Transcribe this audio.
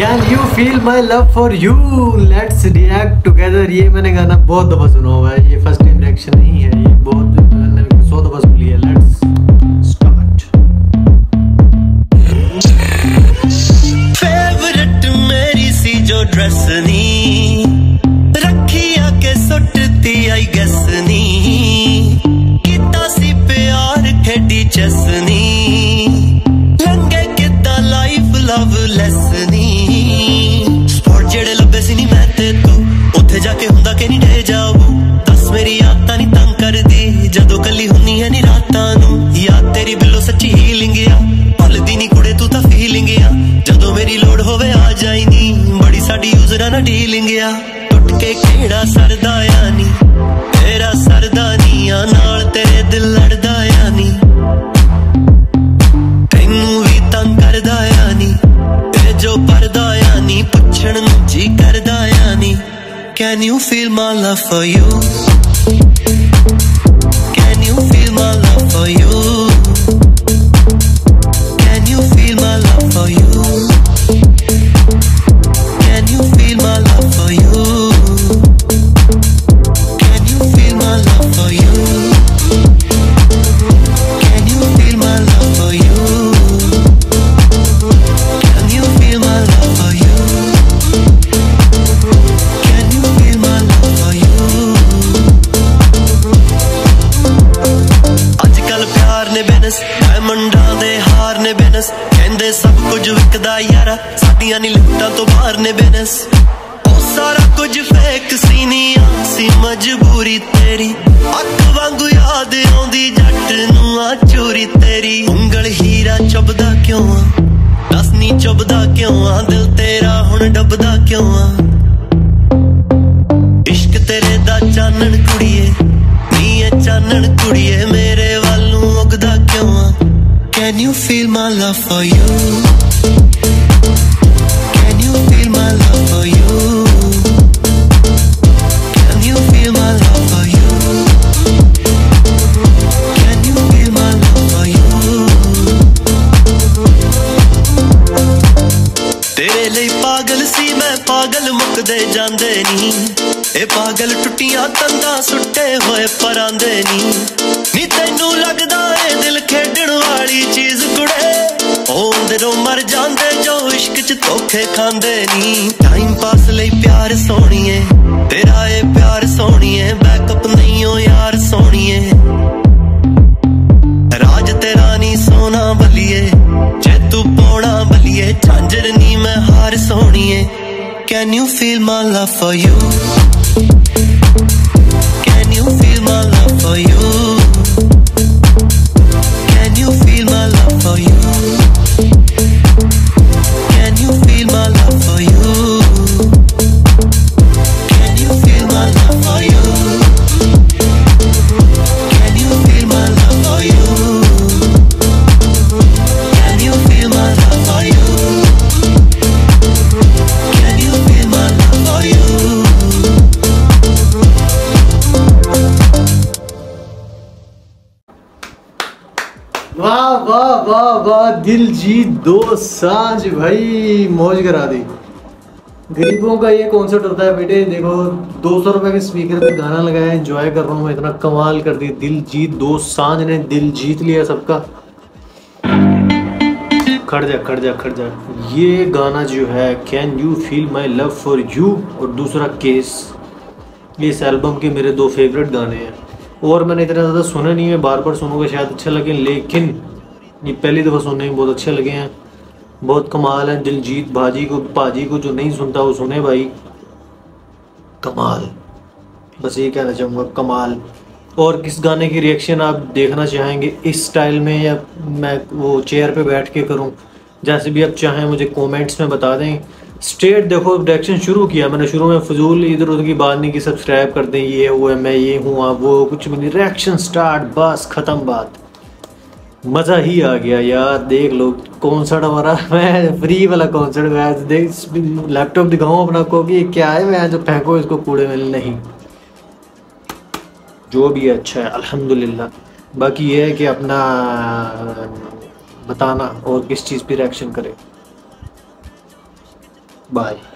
Can you feel my love for you let's react together ये मैंने गाना बहुत दफ़ा सुना हुआ है। ये फ़र्स्ट टाइम रिएक्शन नहीं है। ये बहुत दफ़ा सुन लिया। जो सुटती चसनी लंगे लाइफ लव ਕੱਲੀ ਹੁੰਨੀ ਰਾਤਾਂ ਨੂੰ। ਯਾਦ ਤੇਰੀ ਬਿੱਲੋ ਸੱਚੀ ਹੀਲਿੰਗ ਆ। ਭੁੱਲਦੀ ਨਹੀਂ ਕੁੜੇ, ਤੂੰ ਤਾਂ ਫੀਲਿੰਗ ਆ। ਜਦੋਂ ਮੇਰੀ ਲੋੜ ਹੋਵੇ ਆ ਜਾਈ ਨੀ। ਬੜੀ ਸਾਡੀ ਯੂਜ਼ਰਾਂ ਨਾਲ ਡੀਲਿੰਗ ਆ। ਟੁੱਟ ਕੇ ਕਿਹੜਾ ਸਰਦਾ ਆ ਨੀ। ਤੇਰਾ ਸਰਦਾ ਨੀ ਆ, ਨਾਲ ਤੇਰੇ ਦਿਲ ਲੜਦਾ ਆ ਨੀ। ਤੈਨੂੰ ਵੀ ਤੰਗ ਕਰਦਾ ਆ ਨੀ। ਤੇ ਜੋ ਪਰਦਾ ਆ ਨੀ, ਪੁੱਛਣ ਨੂੰ ਜੀ ਕਰਦਾ ਆ ਨੀ। Can you feel my love for you? ਤੋਂ ਬਾਹਰ ਨੇ ਬੈਨਸ। ਉਹ ਸਾਰਾ ਕੁਝ ਫੇਕ ਸੀ ਨੀ ਸੀ, ਮਜਬੂਰੀ ਤੇਰੀ। ਅੱਖ ਵਾਂਗੂ ਯਾਦ ਆਉਂਦੀ, ਜੱਟ ਨੂੰ ਆ ਚੋਰੀ ਤੇਰੀ। ਉਂਗਲ ਹੀਰਾ ਚੁੱਭਦਾ ਕਿਉਂ ਆ? ਦੱਸ ਨੀ ਚੁੱਭਦਾ ਕਿਉਂ ਆ? ਦਿਲ ਤੇਰਾ ਹੁਣ ਡੱਬਦਾ ਕਿਉਂ ਆ? ਇਸ਼ਕ ਤੇਰੇ ਦਾ ਚਾਨਣ ਕੁੜੀਏ ਨੀ ਇਹ ਚਾਨਣ ਕੁੜੀਏ, ਮੇਰੇ ਵੱਲ ਨੂੰ ਉਗਦਾ ਕਿਉਂ ਆ? Can you feel my love for you? ਪਾਗਲ ਜਾਂਦੇ ਨਹੀਂ ਇਹ ਪਾਗਲ ਟੁੱਟੀਆਂ ਤੰਦਾਂ ਸੁੱਟੇ ਹੋਏ ਪਰਾਂਦੇ ਨਹੀਂ ਨੀ ਤੈਨੂੰ ਲੱਗਦਾ ਏ ਦਿਲ ਖੇਡਣ ਵਾਲੀ ਚੀਜ਼ ਕੁੜੇ? ਉਹ ਅੰਦਰੋਂ ਮਰ ਜਾਂਦੇ ਜੋ ਇਸ਼ਕ ਚ ਧੋਖੇ ਖਾਂਦੇ ਨਹੀਂ ਟਾਈਮ ਪਾਸ ਲਈ ਪਿਆਰ ਸੋਣੀਏ ਤੇਰਾ ਏ ਪਿਆਰ ਸੋਣੀਏ ਬੈਕਅਪ ਨਹੀਂ ਓ ਯਾਰ ਸੋਣੀਏ Can you feel my love for you? Can you feel my love for you? Can you feel my love for you? वाह वाह वाह वाह, दिल जीत दो साँझ भाई, मौज करा दी। गरीबों का ये कॉन्सर्ट होता है बेटे, देखो, दो सौ रुपए के स्पीकर पे गाना लगाया एंजॉय कर रहा हूँ मैं, इतना कमाल कर दी। दिल जीत दो साँझ ने दिल जीत लिया सबका। खड़ जा खड़ जा खड़ जा। ये गाना जो है can you feel my love for you और दूसरा केस, इस एल्बम के मेरे दो फेवरेट गाने हैं। और मैंने इतना ज़्यादा सुना नहीं है बार बार सुनूँगा शायद अच्छा लगे, लेकिन ये पहली दफ़ा सुनने में बहुत अच्छे लगे हैं। बहुत कमाल है, दिलजीत भाजी को भाजी को जो नहीं सुनता, वो सुने भाई। कमाल। बस ये कहना चाहूँगा, कमाल। और किस गाने की रिएक्शन आप देखना चाहेंगे, इस स्टाइल में या मैं वो चेयर पे बैठ के करूँ? जैसे भी आप चाहें, मुझे कमेंट्स में बता दें। स्ट्रेट देखो रिएक्शन शुरू किया मैंने, शुरू में फजूल इधर उधर की बात नहीं की सब्सक्राइब कर दें, ये हुआ, मैं ये हूँ, आप वो कुछ भी नहीं। रिएक्शन स्टार्ट बस ख़त्म बात। मज़ा ही आ गया यार, देख लो कॉन्सर्ट हमारा मैं फ्री वाला कॉन्सर्ट मैं देख लैपटॉप दिखाऊँ अपना को कि क्या है, मैं जो फेंको इसको कूड़े में, नहीं। जो भी है अच्छा है, अल्हम्दुलिल्लाह। बाकी ये है कि अपना, बताना और किस चीज़ पे रिएक्शन करें। Bye.